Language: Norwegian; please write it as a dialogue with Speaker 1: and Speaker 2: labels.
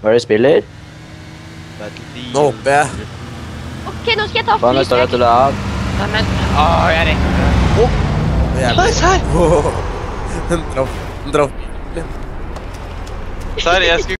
Speaker 1: Hva er det du spiller?
Speaker 2: Nå hopper jeg.
Speaker 3: OK, nå skal jeg ta
Speaker 1: Faen, jeg står
Speaker 3: det
Speaker 1: rett til av.
Speaker 4: Neimen Å, jeg rekker det.
Speaker 2: Å! er jævlig.
Speaker 4: Serr!
Speaker 2: Den traff. Den traff.
Speaker 4: Serr, jeg skulle